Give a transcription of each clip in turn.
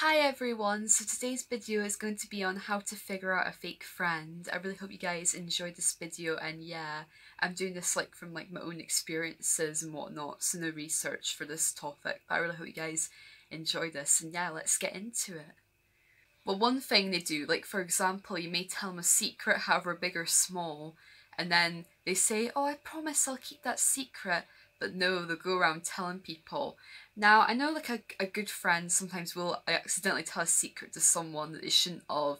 Hi everyone, so today's video is going to be on how to figure out a fake friend. I really hope you guys enjoyed this video and yeah, I'm doing this like from like my own experiences and whatnot, so no research for this topic, but I really hope you guys enjoy this and yeah, let's get into it. Well, one thing they do, like for example, you may tell them a secret, however big or small, and then they say, oh I promise I'll keep that secret, but no, they'll go around telling people. Now, I know like a, a good friend sometimes will accidentally tell a secret to someone that they shouldn't have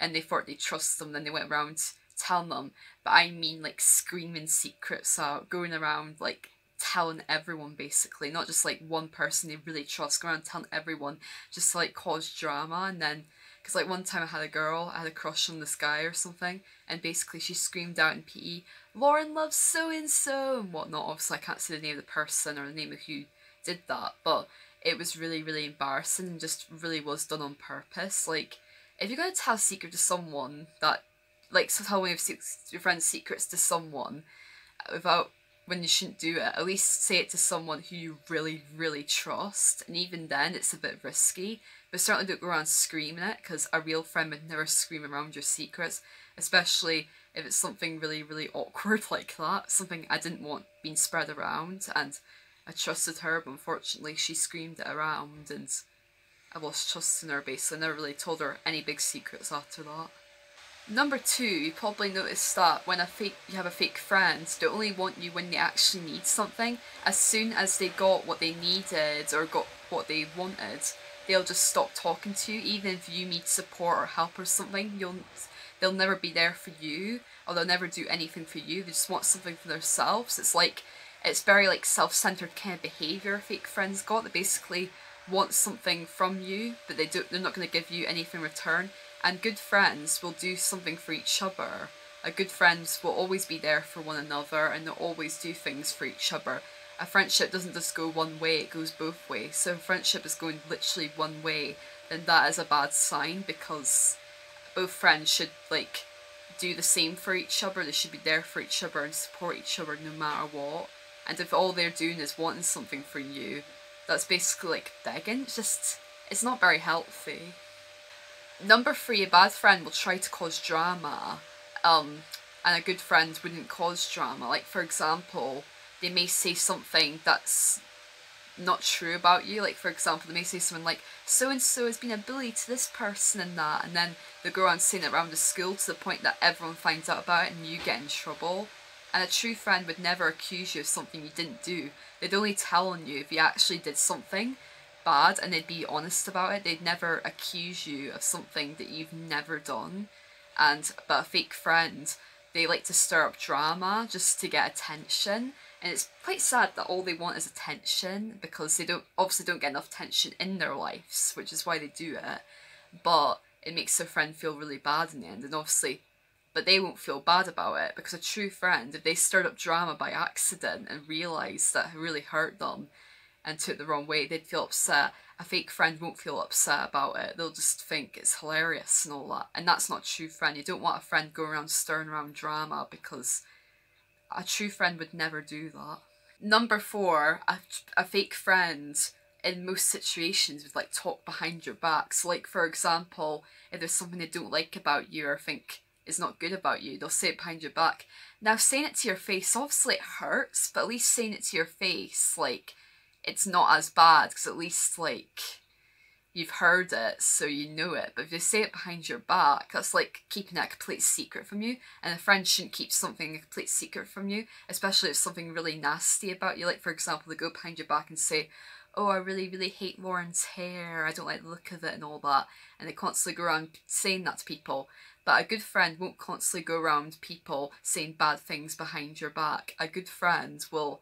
and they thought they trust them, then they went around telling them. But I mean like screaming secrets out, going around like telling everyone basically, not just like one person they really trust, going around telling everyone just to like cause drama and then because like one time I had a girl, I had a crush on this guy or something, and basically she screamed out in PE, Lauren loves so and so and whatnot. Obviously I can't say the name of the person or the name of who did that, but it was really, really embarrassing and just really was done on purpose. Like, if you're going to tell a secret to someone that, like, so tell one of your friend's secrets to someone without when you shouldn't do it, at least say it to someone who you really, really trust. And even then, it's a bit risky. But certainly don't go around screaming it because a real friend would never scream around your secrets, especially if it's something really, really awkward like that, something I didn't want being spread around. And I trusted her, but unfortunately she screamed it around and I lost trust in her basically. I never really told her any big secrets after that. Number two, you probably noticed that when a fake you have a fake friend, they only want you when they actually need something. As soon as they got what they needed or got what they wanted, they'll just stop talking to you. Even if you need support or help or something, you'll they'll never be there for you or they'll never do anything for you. They just want something for themselves. It's like it's very like self-centered kind of behavior fake friends got. They basically want something from you, but they don't. They're not going to give you anything in return. And good friends will do something for each other. A good friends will always be there for one another, and they'll always do things for each other. A friendship doesn't just go one way; it goes both ways. So if friendship is going literally one way, then that is a bad sign because both friends should like do the same for each other. They should be there for each other and support each other no matter what. And if all they're doing is wanting something from you, that's basically like begging. It's just, it's not very healthy. Number three, a bad friend will try to cause drama. Um, and a good friend wouldn't cause drama. Like, for example, they may say something that's not true about you. Like, for example, they may say something like, so and so has been a bully to this person and that, and then they go around saying it around the school to the point that everyone finds out about it and you get in trouble. And a true friend would never accuse you of something you didn't do. They'd only tell on you if you actually did something bad and they'd be honest about it. They'd never accuse you of something that you've never done. And but a fake friend, they like to stir up drama just to get attention. And it's quite sad that all they want is attention because they don't obviously don't get enough attention in their lives, which is why they do it. But it makes their friend feel really bad in the end. And obviously but they won't feel bad about it because a true friend, if they stirred up drama by accident and realised that it really hurt them and took the wrong way, they'd feel upset. A fake friend won't feel upset about it. They'll just think it's hilarious and all that. And that's not true friend. You don't want a friend going around stirring around drama because a true friend would never do that. Number four, a, a fake friend in most situations would like talk behind your back. So like for example, if there's something they don't like about you or think is not good about you. They'll say it behind your back. Now, saying it to your face, obviously it hurts, but at least saying it to your face, like, it's not as bad because at least, like, you've heard it, so you know it. But if you say it behind your back, that's like keeping a complete secret from you. And a friend shouldn't keep something a complete secret from you, especially if something really nasty about you. Like, for example, they go behind your back and say, oh, I really, really hate Lauren's hair, I don't like the look of it and all that. And they constantly go around saying that to people. But a good friend won't constantly go around people saying bad things behind your back. A good friend will,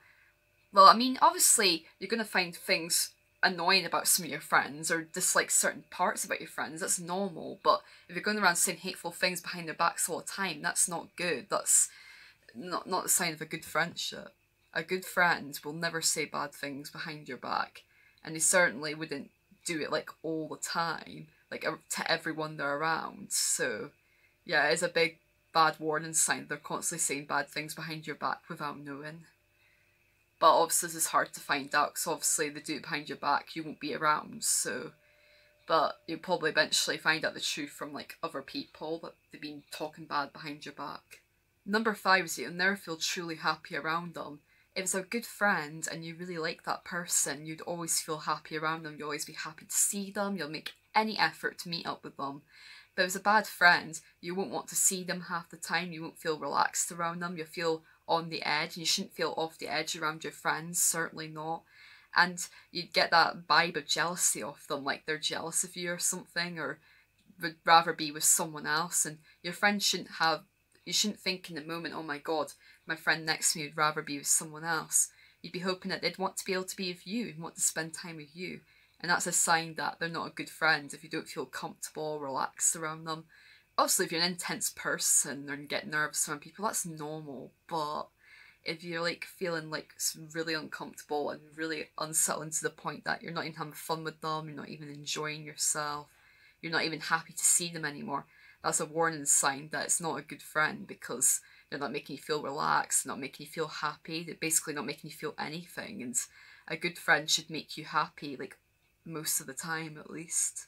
well, I mean, obviously you're going to find things annoying about some of your friends or dislike certain parts about your friends. That's normal. But if you're going around saying hateful things behind their backs all the time, that's not good. That's not, not the sign of a good friendship. A good friend will never say bad things behind your back. And they certainly wouldn't do it like all the time, like to everyone they're around. So yeah, it's a big bad warning sign. They're constantly saying bad things behind your back without knowing. But obviously this is hard to find out because obviously they do it behind your back, you won't be around, so but you'll probably eventually find out the truth from like other people that they've been talking bad behind your back. Number five is you'll never feel truly happy around them. If it's a good friend and you really like that person, you'd always feel happy around them, you'll always be happy to see them, you'll make any effort to meet up with them. But it's a bad friend, you won't want to see them half the time, you won't feel relaxed around them, you'll feel on the edge, and you shouldn't feel off the edge around your friends, certainly not and you'd get that vibe of jealousy off them, like they're jealous of you or something, or would rather be with someone else. And your friend shouldn't have, you shouldn't think in the moment, oh my god, my friend next to me would rather be with someone else. You'd be hoping that they'd want to be able to be with you and want to spend time with you. And that's a sign that they're not a good friend if you don't feel comfortable or relaxed around them. Obviously, if you're an intense person and get nervous around people, that's normal, but if you're like feeling like really uncomfortable and really unsettling to the point that you're not even having fun with them, you're not even enjoying yourself, you're not even happy to see them anymore, that's a warning sign that it's not a good friend because they're not making you feel relaxed, not making you feel happy, they're basically not making you feel anything. And a good friend should make you happy, like most of the time at least.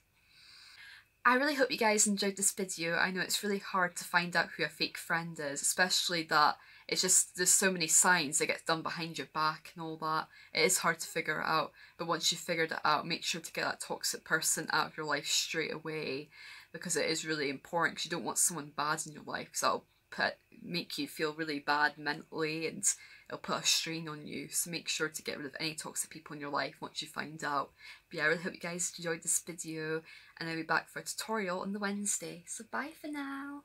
I really hope you guys enjoyed this video. I know it's really hard to find out who a fake friend is, especially that it's just there's so many signs that get done behind your back and all that. It is hard to figure out, but once you've figured it out, make sure to get that toxic person out of your life straight away because it is really important because you don't want someone bad in your life because that'll put make you feel really bad mentally and it'll put a strain on you. So make sure to get rid of any toxic people in your life once you find out. But yeah, I really hope you guys enjoyed this video and I'll be back for a tutorial on the Wednesday. So bye for now.